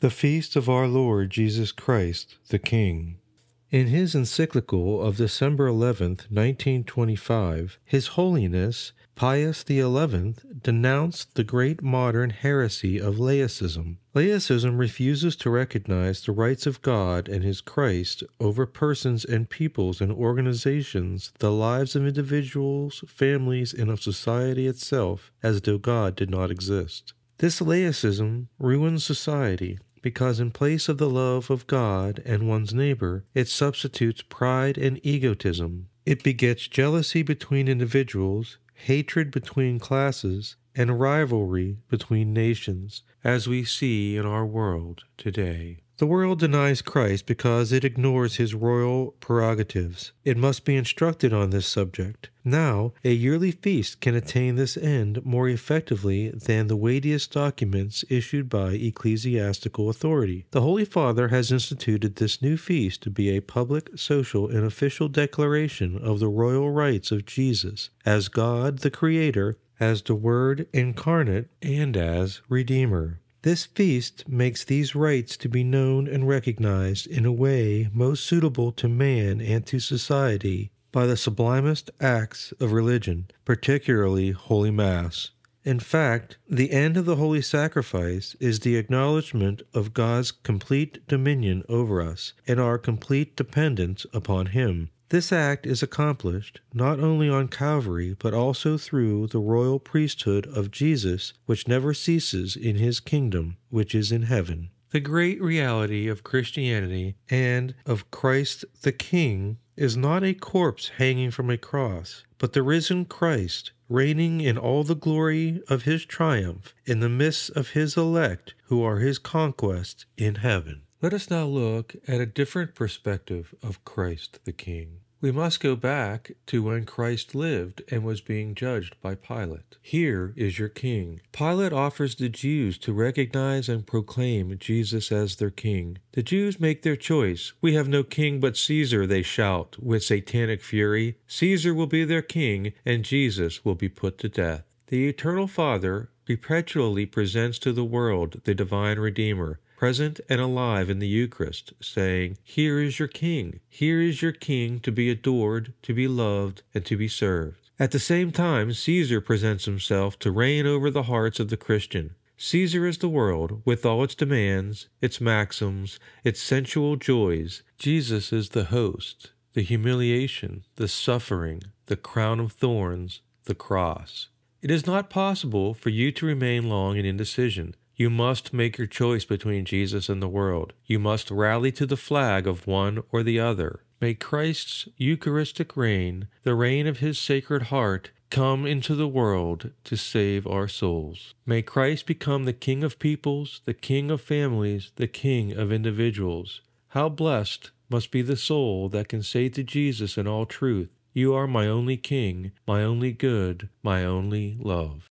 the feast of our Lord Jesus Christ, the King. In his encyclical of December 11, 1925, His Holiness Pius XI denounced the great modern heresy of laicism. Laicism refuses to recognize the rights of God and His Christ over persons and peoples and organizations, the lives of individuals, families, and of society itself, as though God did not exist. This laicism ruins society because in place of the love of God and one's neighbor, it substitutes pride and egotism. It begets jealousy between individuals hatred between classes, and rivalry between nations, as we see in our world today. The world denies Christ because it ignores his royal prerogatives. It must be instructed on this subject. Now, a yearly feast can attain this end more effectively than the weightiest documents issued by ecclesiastical authority. The Holy Father has instituted this new feast to be a public, social, and official declaration of the royal rights of Jesus as God the Creator, as the Word incarnate, and as Redeemer. This feast makes these rights to be known and recognized in a way most suitable to man and to society by the sublimest acts of religion, particularly Holy Mass. In fact, the end of the Holy Sacrifice is the acknowledgement of God's complete dominion over us and our complete dependence upon Him. This act is accomplished not only on Calvary, but also through the royal priesthood of Jesus, which never ceases in his kingdom, which is in heaven. The great reality of Christianity and of Christ the King is not a corpse hanging from a cross, but the risen Christ reigning in all the glory of his triumph in the midst of his elect who are his conquest in heaven. Let us now look at a different perspective of Christ the King. We must go back to when Christ lived and was being judged by Pilate. Here is your king. Pilate offers the Jews to recognize and proclaim Jesus as their king. The Jews make their choice. We have no king but Caesar, they shout with satanic fury. Caesar will be their king, and Jesus will be put to death. The Eternal Father perpetually presents to the world the divine Redeemer present and alive in the Eucharist, saying, Here is your King. Here is your King to be adored, to be loved, and to be served. At the same time, Caesar presents himself to reign over the hearts of the Christian. Caesar is the world, with all its demands, its maxims, its sensual joys. Jesus is the host, the humiliation, the suffering, the crown of thorns, the cross. It is not possible for you to remain long in indecision. You must make your choice between Jesus and the world. You must rally to the flag of one or the other. May Christ's Eucharistic reign, the reign of his sacred heart, come into the world to save our souls. May Christ become the King of peoples, the King of families, the King of individuals. How blessed must be the soul that can say to Jesus in all truth, You are my only King, my only good, my only love.